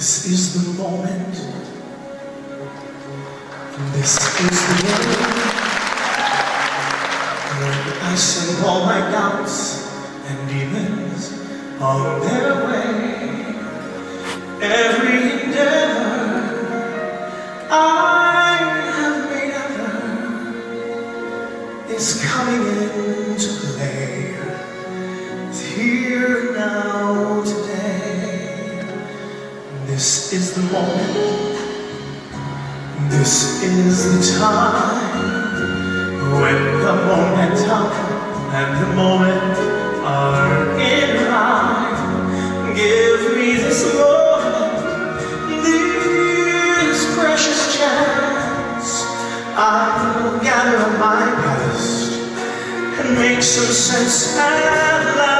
This is the moment. This is the moment when I send all my doubts and demons on their way. Every endeavor I have made ever is coming into play. This is the moment. This is the time when the momentum and the moment are in line. Give me this moment, this precious chance. I will gather my best and make some sense at last.